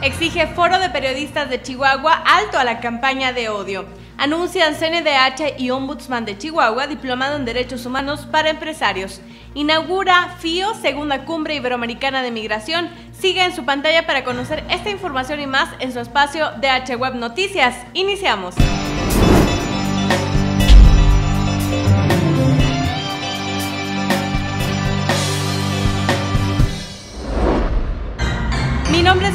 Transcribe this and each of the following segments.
Exige foro de periodistas de Chihuahua alto a la campaña de odio. Anuncian CNDH y Ombudsman de Chihuahua diplomado en Derechos Humanos para empresarios. Inaugura FIO, segunda cumbre iberoamericana de migración. Sigue en su pantalla para conocer esta información y más en su espacio DH Web Noticias. Iniciamos.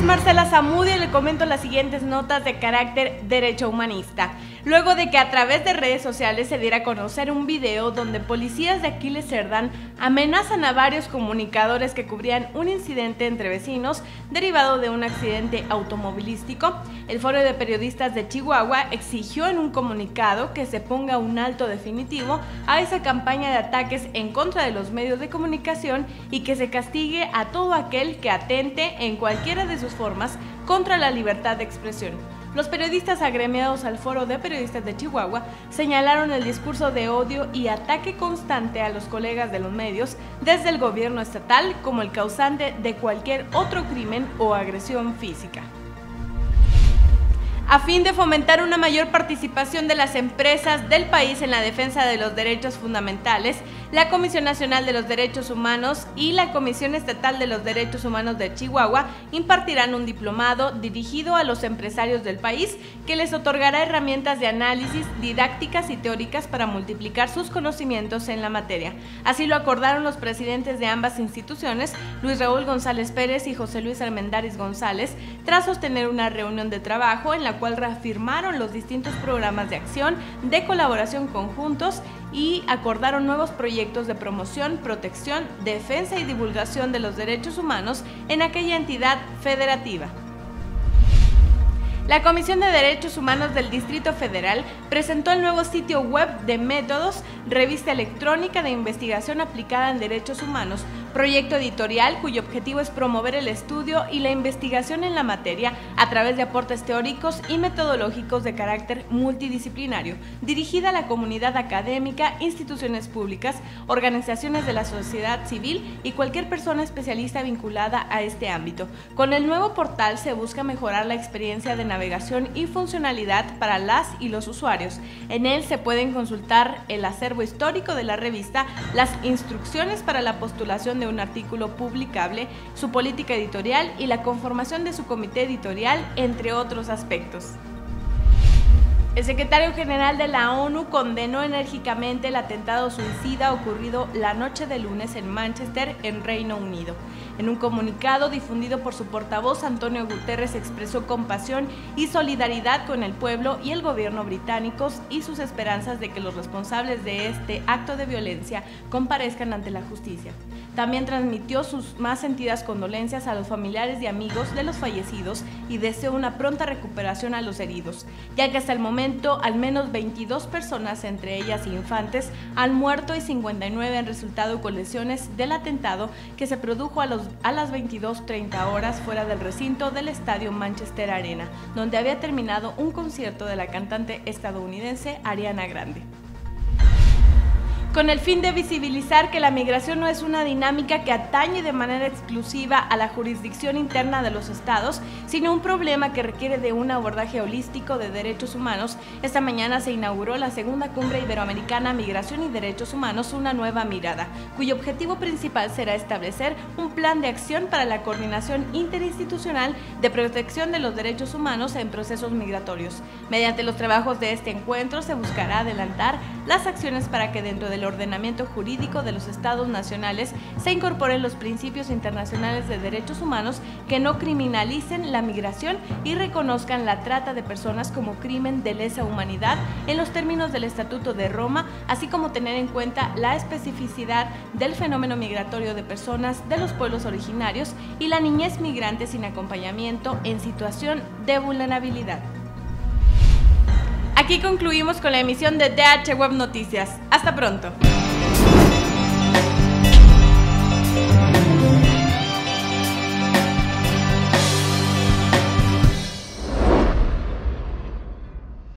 Marcela Zamudio y le comento las siguientes notas de carácter derecho humanista. Luego de que a través de redes sociales se diera a conocer un video donde policías de Aquiles Cerdán amenazan a varios comunicadores que cubrían un incidente entre vecinos derivado de un accidente automovilístico, el Foro de Periodistas de Chihuahua exigió en un comunicado que se ponga un alto definitivo a esa campaña de ataques en contra de los medios de comunicación y que se castigue a todo aquel que atente en cualquiera de sus formas contra la libertad de expresión. Los periodistas agremiados al Foro de Periodistas de Chihuahua señalaron el discurso de odio y ataque constante a los colegas de los medios desde el gobierno estatal como el causante de cualquier otro crimen o agresión física. A fin de fomentar una mayor participación de las empresas del país en la defensa de los derechos fundamentales, la Comisión Nacional de los Derechos Humanos y la Comisión Estatal de los Derechos Humanos de Chihuahua impartirán un diplomado dirigido a los empresarios del país que les otorgará herramientas de análisis didácticas y teóricas para multiplicar sus conocimientos en la materia. Así lo acordaron los presidentes de ambas instituciones, Luis Raúl González Pérez y José Luis Armendáriz González, tras sostener una reunión de trabajo en la cual reafirmaron los distintos programas de acción de colaboración conjuntos y acordaron nuevos proyectos de promoción, protección, defensa y divulgación de los derechos humanos en aquella entidad federativa. La Comisión de Derechos Humanos del Distrito Federal presentó el nuevo sitio web de métodos, revista electrónica de investigación aplicada en derechos humanos, proyecto editorial cuyo objetivo es promover el estudio y la investigación en la materia a través de aportes teóricos y metodológicos de carácter multidisciplinario, dirigida a la comunidad académica, instituciones públicas, organizaciones de la sociedad civil y cualquier persona especialista vinculada a este ámbito. Con el nuevo portal se busca mejorar la experiencia de navegación y funcionalidad para las y los usuarios. En él se pueden consultar el acervo histórico de la revista, las instrucciones para la postulación de un artículo publicable, su política editorial y la conformación de su comité editorial, entre otros aspectos. El secretario general de la ONU condenó enérgicamente el atentado suicida ocurrido la noche de lunes en Manchester, en Reino Unido. En un comunicado difundido por su portavoz, Antonio Guterres expresó compasión y solidaridad con el pueblo y el gobierno británicos y sus esperanzas de que los responsables de este acto de violencia comparezcan ante la justicia. También transmitió sus más sentidas condolencias a los familiares y amigos de los fallecidos y deseó una pronta recuperación a los heridos, ya que hasta el momento al menos 22 personas, entre ellas infantes, han muerto y 59 han resultado con lesiones del atentado que se produjo a, los, a las 22.30 horas fuera del recinto del estadio Manchester Arena, donde había terminado un concierto de la cantante estadounidense Ariana Grande con el fin de visibilizar que la migración no es una dinámica que atañe de manera exclusiva a la jurisdicción interna de los estados, sino un problema que requiere de un abordaje holístico de derechos humanos. Esta mañana se inauguró la segunda cumbre iberoamericana Migración y Derechos Humanos, una nueva mirada, cuyo objetivo principal será establecer un plan de acción para la coordinación interinstitucional de protección de los derechos humanos en procesos migratorios. Mediante los trabajos de este encuentro se buscará adelantar las acciones para que dentro del ordenamiento jurídico de los estados nacionales se incorporen los principios internacionales de derechos humanos que no criminalicen la migración y reconozcan la trata de personas como crimen de lesa humanidad en los términos del Estatuto de Roma, así como tener en cuenta la especificidad del fenómeno migratorio de personas de los pueblos originarios y la niñez migrante sin acompañamiento en situación de vulnerabilidad. Aquí concluimos con la emisión de DH Web Noticias. Hasta pronto.